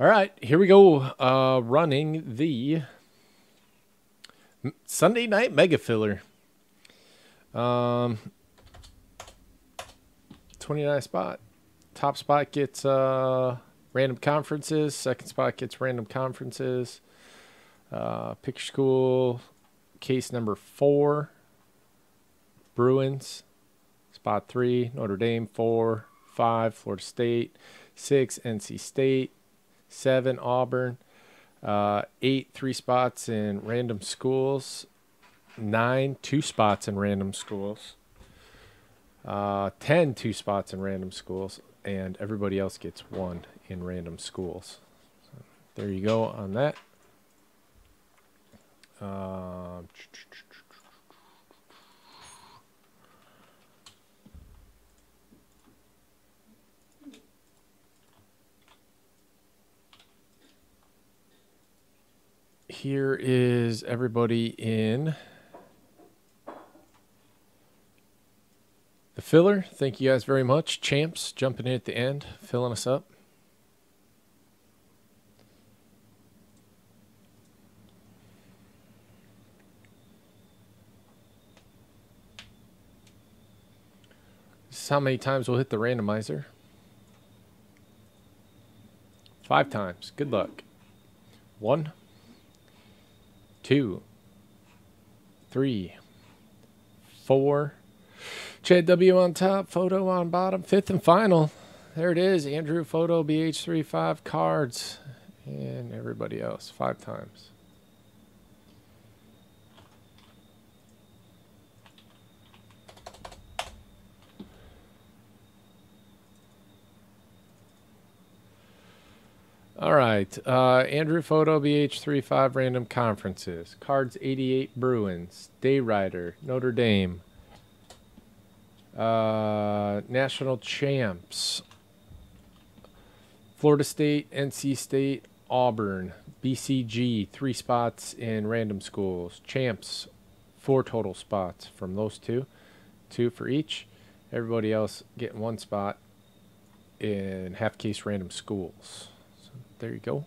All right, here we go. Uh, running the Sunday night mega filler. Um, 29 spot. Top spot gets uh, random conferences. Second spot gets random conferences. Uh, picture school case number four. Bruins. Spot three. Notre Dame four. Five. Florida State. Six. NC State. Seven. Auburn. Uh, eight. Three spots in random schools. Nine. Two spots in random schools. Uh, 10 two spots in random schools, and everybody else gets one in random schools. So there you go on that. Uh, here is everybody in the filler. Thank you guys very much. Champs jumping in at the end, filling us up. This is how many times we'll hit the randomizer. Five times. Good luck. One, two, three, four. Chad W on top, photo on bottom, fifth and final. There it is. Andrew photo BH35 cards and everybody else five times. All right. Uh, Andrew Photo BH35 random conferences. Cards 88 Bruins. Day Rider. Notre Dame. Uh, national champs. Florida State, NC State, Auburn, BCG, three spots in random schools. Champs, four total spots from those two, two for each. Everybody else getting one spot in half case random schools. There you go.